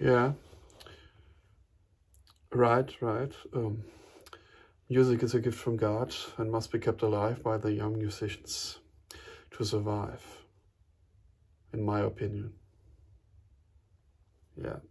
Yeah. Right, right. Um, music is a gift from God and must be kept alive by the young musicians to survive, in my opinion. Yeah.